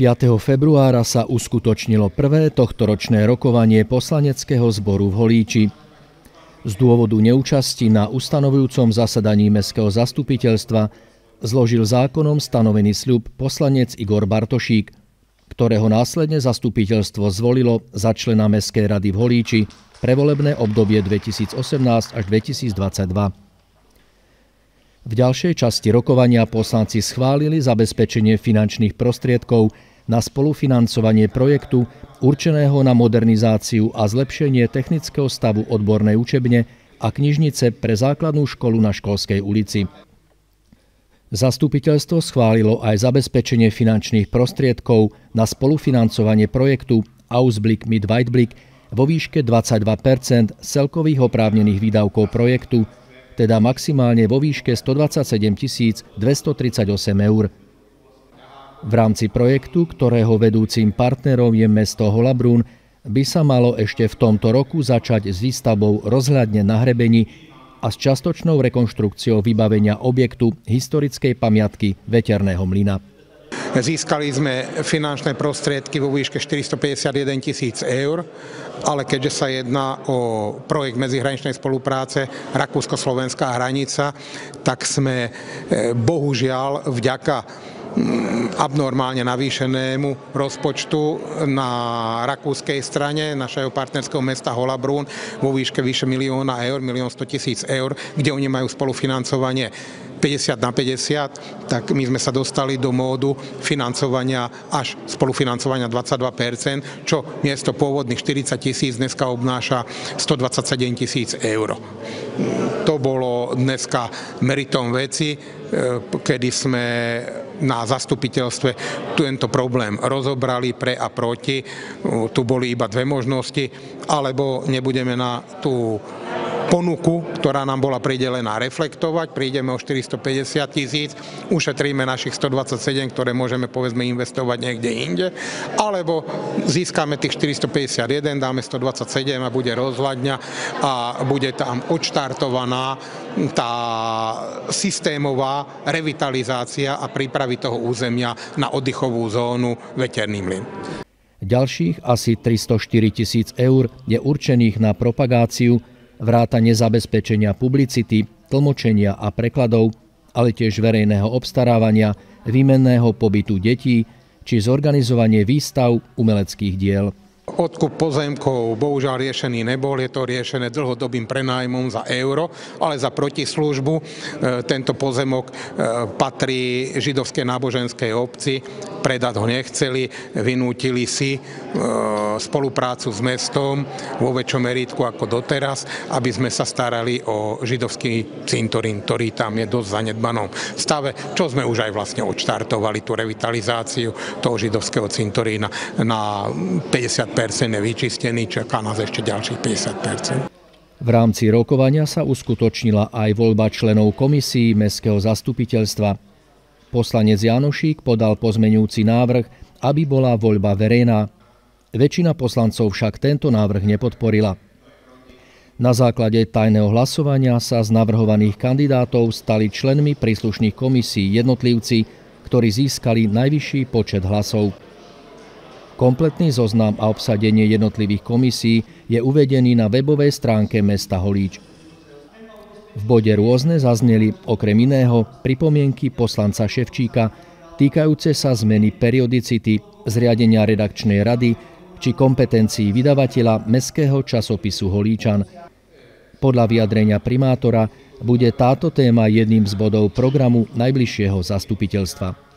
5. februára sa uskutočnilo prvé tohtoročné rokovanie poslaneckého zboru v Holíči. Z dôvodu neúčasti na ustanovujúcom zasadaní Mestského zastupiteľstva zložil zákonom stanovený sľub poslanec Igor Bartošík, ktorého následne zastupiteľstvo zvolilo za člena Mestskej rady v Holíči pre volebné obdobie 2018 až 2022. V ďalšej časti rokovania poslanci schválili zabezpečenie finančných prostriedkov na spolufinancovanie projektu určeného na modernizáciu a zlepšenie technického stavu odbornej učebne a knižnice pre základnú školu na Školskej ulici. Zastupiteľstvo schválilo aj zabezpečenie finančných prostriedkov na spolufinancovanie projektu Ausblick mit Weitblick vo výške 22% celkových oprávnených výdavkov projektu, teda maximálne vo výške 127 238 eur. V rámci projektu, ktorého vedúcim partnerom je mesto Holabrún, by sa malo ešte v tomto roku začať s výstavbou rozhľadne na hrebení a s častočnou rekonštrukciou vybavenia objektu historickej pamiatky Veterného mlyna. Získali sme finančné prostriedky vo výške 451 tisíc eur, ale keďže sa jedná o projekt medzihraničnej spolupráce Rakúsko-Slovenská hranica, tak sme eh, bohužiaľ vďaka abnormálne navýšenému rozpočtu na rakúskej strane našeho partnerského mesta Holabrún vo výške vyše milióna eur, milión 100 tisíc eur, kde oni majú spolufinancovanie 50 na 50, tak my sme sa dostali do módu financovania až spolufinancovania 22%, čo miesto pôvodných 40 tisíc dneska obnáša 127 tisíc eur. To bolo dneska meritom veci, e, kedy sme na zastupiteľstve tento problém rozobrali pre a proti. Tu boli iba dve možnosti, alebo nebudeme na tú ponuku, ktorá nám bola pridelená, reflektovať. Prídeme o 450 tisíc, ušetríme našich 127, ktoré môžeme povedzme investovať niekde inde, alebo získame tých 451, dáme 127 a bude rozhľadňa a bude tam odštartovaná tá systémová revitalizácia a prípravy toho územia na oddychovú zónu Veterný mlyn. Ďalších asi 304 tisíc eur je určených na propagáciu vrátanie zabezpečenia publicity, tlmočenia a prekladov, ale tiež verejného obstarávania, výmenného pobytu detí či zorganizovanie výstav umeleckých diel. Odkup pozemkov bohužiaľ riešený nebol, je to riešené dlhodobým prenájmom za euro, ale za protislužbu. E, tento pozemok e, patrí židovskej náboženskej obci, predať ho nechceli, vynútili si e, spoluprácu s mestom vo väčšom meritku ako doteraz, aby sme sa starali o židovský cintorín, ktorý tam je dosť zanedbanom stave, čo sme už aj vlastne odštartovali, tú revitalizáciu toho židovského cintorína na 50% je vyčistený, čaká nás ešte ďalších 50% v rámci rokovania sa uskutočnila aj voľba členov komisí Mestského zastupiteľstva. Poslanec Janošík podal pozmenujúci návrh, aby bola voľba verejná. Väčšina poslancov však tento návrh nepodporila. Na základe tajného hlasovania sa z navrhovaných kandidátov stali členmi príslušných komisí jednotlivci, ktorí získali najvyšší počet hlasov. Kompletný zoznam a obsadenie jednotlivých komisí je uvedený na webovej stránke mesta Holíč. V bode rôzne zazneli okrem iného pripomienky poslanca Ševčíka týkajúce sa zmeny periodicity, zriadenia redakčnej rady či kompetencií vydavateľa mestského časopisu Holíčan. Podľa vyjadrenia primátora bude táto téma jedným z bodov programu najbližšieho zastupiteľstva.